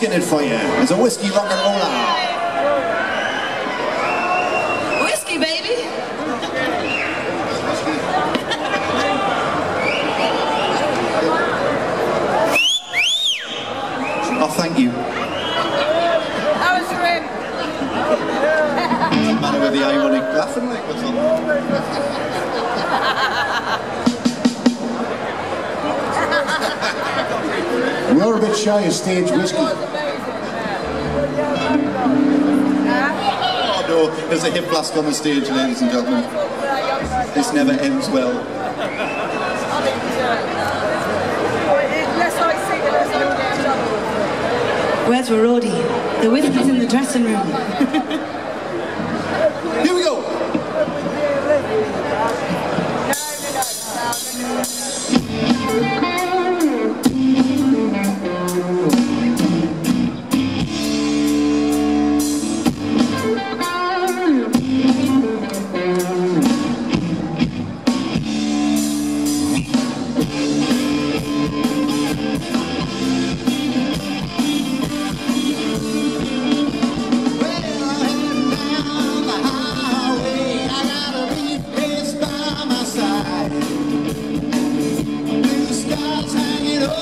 asking it for you. It's a whiskey rock a roller. Whiskey, baby. Oh, thank you. That was for him. What's the matter with the ironic laughing like? What's on? Bit shy of stage whiskey. Oh no, there's a hip flask on the stage, ladies and gentlemen. This never ends well. Where's Roddy? The whiskey's in the dressing room. Here we go.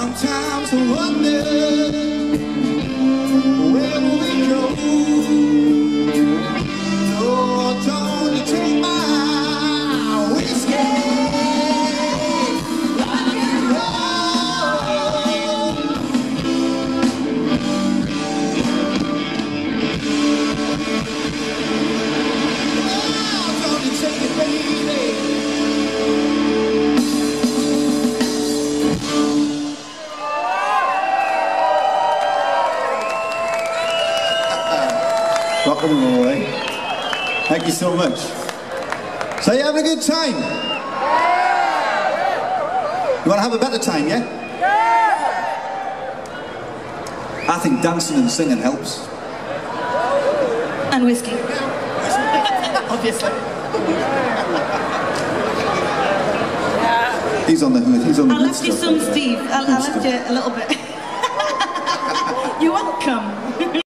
Sometimes I wonder where will we go? Rock and roll, eh? Thank you so much. So you having a good time? You want to have a better time, yeah? I think dancing and singing helps. And whiskey. Obviously. He's on the hood. He's on the I left you some? Steve. I, I left you a little bit. You're welcome.